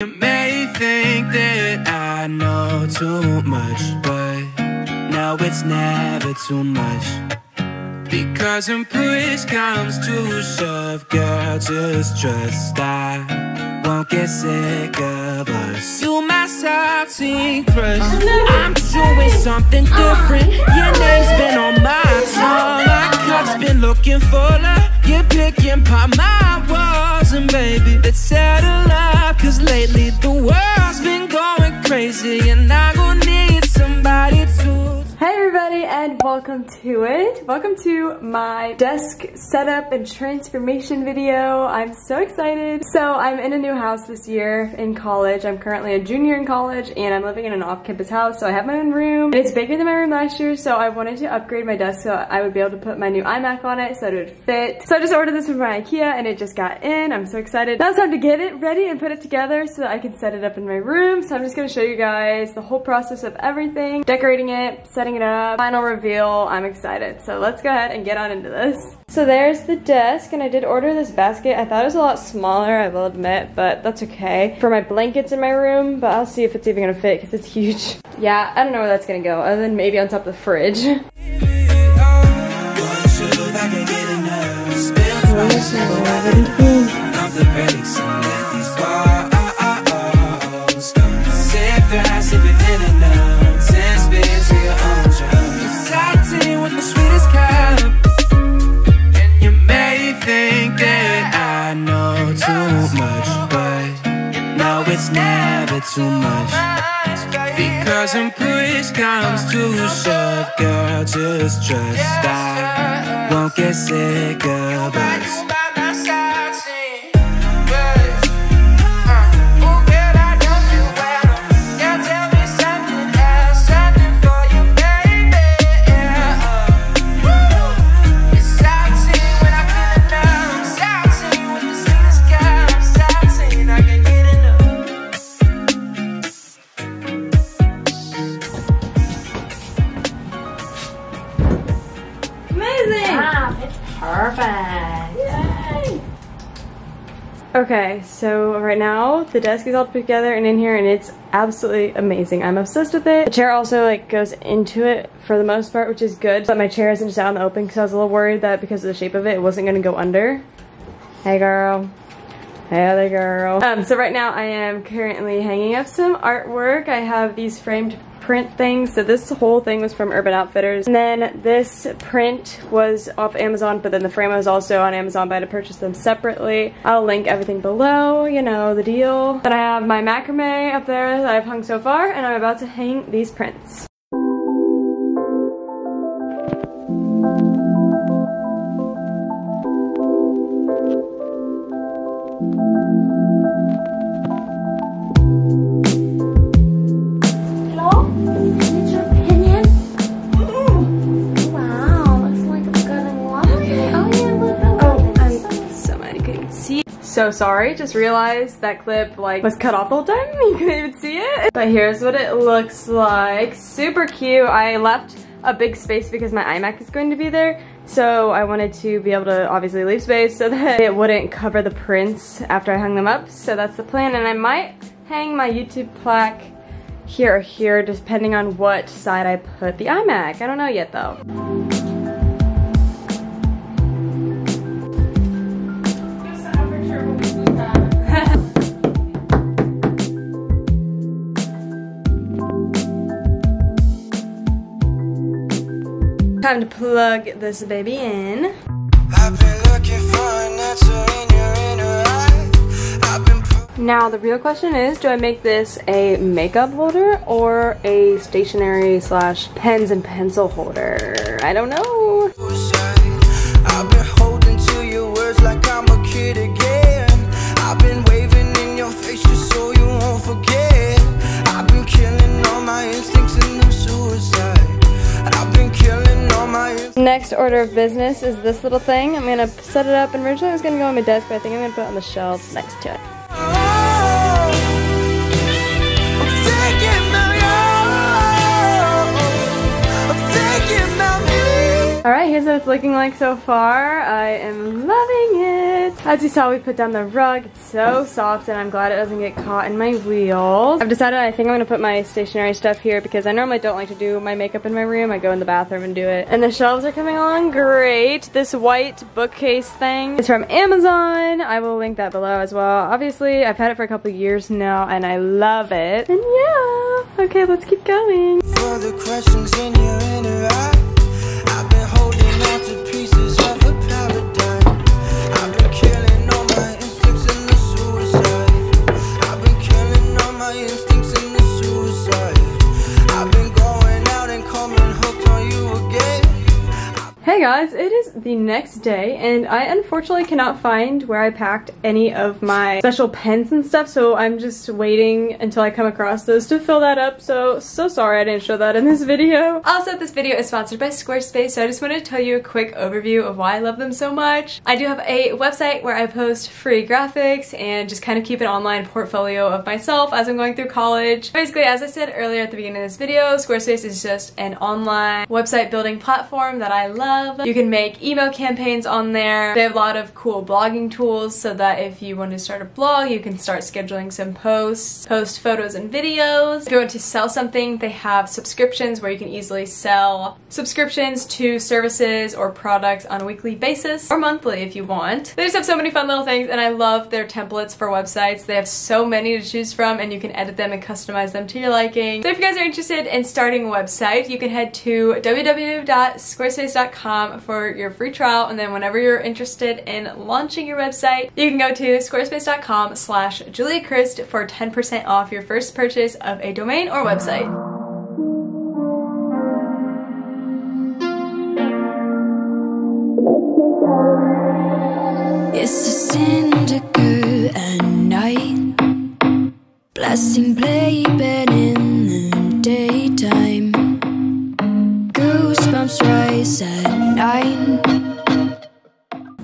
You may think that I know too much, but now it's never too much. Because when push comes to shove, girl, just trust I won't get sick of us. You my salty crush. I'm doing something different. Your name's been on my tongue. My cup's been looking fuller. You're picking pop my walls, and baby, let's settle lately the world's been going crazy, and I and welcome to it. Welcome to my desk setup and transformation video. I'm so excited. So I'm in a new house this year in college. I'm currently a junior in college and I'm living in an off-campus house. So I have my own room and it's bigger than my room last year. So I wanted to upgrade my desk so I would be able to put my new iMac on it so it would fit. So I just ordered this from my Ikea and it just got in. I'm so excited. Now it's time to get it ready and put it together so that I can set it up in my room. So I'm just gonna show you guys the whole process of everything, decorating it, setting it up, final reveal. I'm excited. So let's go ahead and get on into this. So there's the desk and I did order this basket. I thought it was a lot smaller, I will admit, but that's okay. For my blankets in my room, but I'll see if it's even gonna fit because it's huge. Yeah, I don't know where that's gonna go other than maybe on top of the fridge. too much. Because when push comes to shove Girl, just trust. I won't get sick of us perfect. Okay, so right now the desk is all put together and in here and it's absolutely amazing. I'm obsessed with it. The chair also like goes into it for the most part, which is good. But my chair isn't just out in the open because I was a little worried that because of the shape of it, it wasn't gonna go under. Hey girl. Hey other girl. Um, so right now I am currently hanging up some artwork. I have these framed print things. So this whole thing was from Urban Outfitters. And then this print was off Amazon, but then the frame was also on Amazon, but I had to purchase them separately. I'll link everything below, you know, the deal. Then I have my macrame up there that I've hung so far, and I'm about to hang these prints. So sorry, just realized that clip like was cut off the time. You couldn't even see it. But here's what it looks like. Super cute. I left a big space because my iMac is going to be there. So I wanted to be able to obviously leave space so that it wouldn't cover the prints after I hung them up. So that's the plan. And I might hang my YouTube plaque here or here depending on what side I put the iMac. I don't know yet though. Time to plug this baby in. I've been looking for an answer in your inner eye. I've been pro- Now the real question is, do I make this a makeup holder or a stationery slash pens and pencil holder? I don't know. Next order of business is this little thing. I'm gonna set it up and originally I was gonna go on my desk, but I think I'm gonna put it on the shelf next to it. About you. I'm thinking about me. All right, here's what it's looking like so far. I am loving it. As you saw, we put down the rug. It's so soft and I'm glad it doesn't get caught in my wheels. I've decided I think I'm gonna put my stationery stuff here because I normally don't like to do my makeup in my room. I go in the bathroom and do it. And the shelves are coming along great. This white bookcase thing is from Amazon. I will link that below as well. Obviously, I've had it for a couple years now and I love it. And yeah, okay, let's keep going. Guys, it is the next day and I unfortunately cannot find where I packed any of my special pens and stuff so I'm just waiting until I come across those to fill that up so so sorry I didn't show that in this video. Also this video is sponsored by Squarespace so I just wanted to tell you a quick overview of why I love them so much. I do have a website where I post free graphics and just kind of keep an online portfolio of myself as I'm going through college. Basically as I said earlier at the beginning of this video, Squarespace is just an online website building platform that I love you can make email campaigns on there. They have a lot of cool blogging tools so that if you want to start a blog, you can start scheduling some posts, post photos and videos. If you want to sell something, they have subscriptions where you can easily sell subscriptions to services or products on a weekly basis or monthly if you want. They just have so many fun little things and I love their templates for websites. They have so many to choose from and you can edit them and customize them to your liking. So if you guys are interested in starting a website, you can head to www.squarespace.com Um, for your free trial. And then whenever you're interested in launching your website, you can go to squarespace.com slash julia juliacrist for 10% off your first purchase of a domain or website. It's a syndicate at night. Blasting playback in the daytime. Goosebumps rise at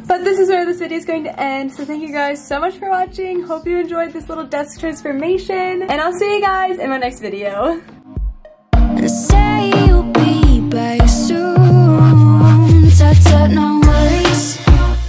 but this is where this video is going to end, so thank you guys so much for watching. Hope you enjoyed this little desk transformation, and I'll see you guys in my next video. say you'll be back soon. Ta -ta, no.